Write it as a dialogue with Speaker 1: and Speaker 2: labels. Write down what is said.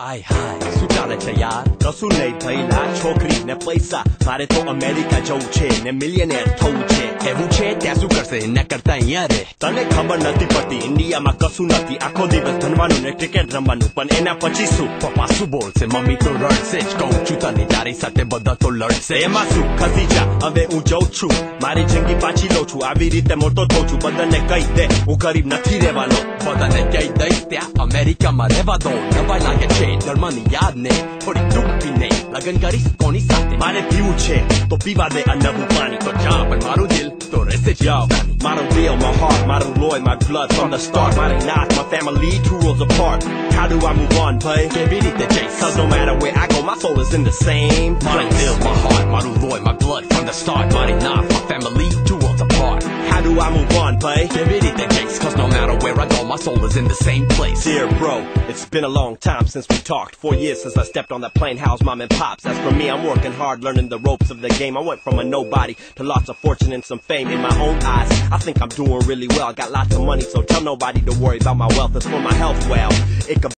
Speaker 1: આય હાય. શું ચાલે છે યાર? કશું નહીં થયેલા છોકરી ને પૈસા.
Speaker 2: મારે તો અમેરિકા જવું છે ને મિલિયનેર થવું છે. એવું છે ત્યાં શું કરશે? એના કરતા
Speaker 1: અહીંયા
Speaker 2: રે.
Speaker 1: તને ખબર નથી પડતી, ઇન્ડિયામાં કશું નથી. આખો દિવસ ધનવાનું ને ક્રિકેટ રમવાનું. પણ એના પછી શું? પપ્પા શું બોલશે? મમ્મી તો રડશે જ, કહું છું તને. તારી સાથે બધા તો લડશે. એમાં શું? ખસી જા. હવે હું જઉં છું. મારી
Speaker 2: જિંદગી પાછી લઉં છું. આવી રીતે મોટો થઉં છું. બધાને કહી દે, હું ગરીબ નથી રહેવાનો. બધાને કહી सकते अमेरिका मरेवा दो નવાઈ
Speaker 1: લાગે છે ધર્મની યાદ ને થોડી ડૂબી ને લગન કરીશ કોની સાથે મારે
Speaker 2: પીવું છે તો પીવા દે આ નવું
Speaker 1: પાણી તો જા પણ my heart my blood from the start. My Nath my family two worlds apart. How do I move on
Speaker 2: ભાઈ કેવી રીતે જઈશ
Speaker 1: cause no matter where I go my soul is in the same place.
Speaker 2: મારું my heart મારું લોહી my blood from the start. My Nath my family two worlds apart.
Speaker 1: How do I move on
Speaker 2: ભાઈ કેવી રીતે જઈશ cause no matter where I go my soul is in the same place
Speaker 1: Dear bro, it's been a long time since we talked. Four years since I stepped on that plane, house mom and pops. As for me, I'm working hard, learning the ropes of the game. I went from a nobody to lots of fortune and some fame in my own eyes. I think I'm doing really well. I Got lots of money, so tell nobody to worry about my wealth. It's for my health, well, it could